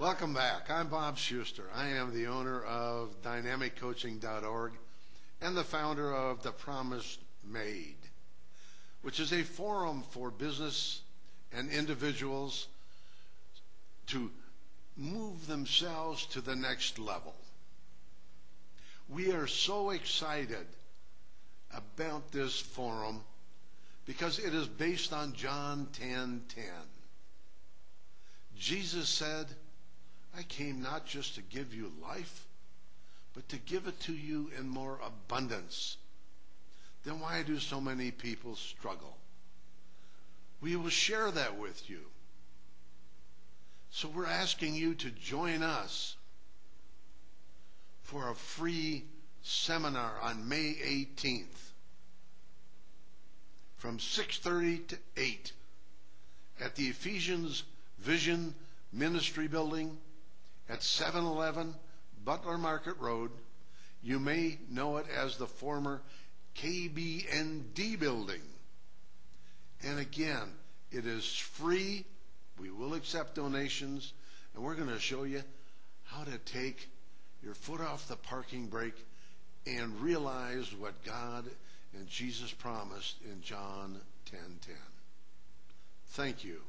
Welcome back. I'm Bob Schuster. I am the owner of dynamiccoaching.org and the founder of The Promise Made, which is a forum for business and individuals to move themselves to the next level. We are so excited about this forum because it is based on John 10:10. 10, 10. Jesus said, I came not just to give you life, but to give it to you in more abundance. Then why do so many people struggle? We will share that with you. So we're asking you to join us for a free seminar on May 18th from 6:30 to 8 at the Ephesians Vision Ministry Building at 711 Butler Market Road. You may know it as the former KBND building. And again, it is free. We will accept donations, and we're going to show you how to take your foot off the parking brake and realize what God and Jesus promised in John 10:10. 10, 10. Thank you.